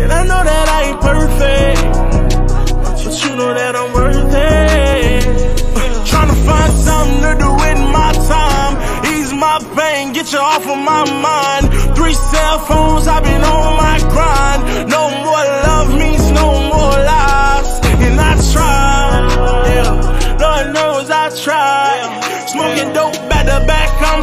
And I know that I ain't perfect, but you know that I'm worth it. Tryna find something to do with my time. Ease my pain, get you off of my mind. Three cell phones, I've been on my grind. No more love means no more lies. And I tried, yeah. Lord knows I tried. Smoking dope back to back, I'm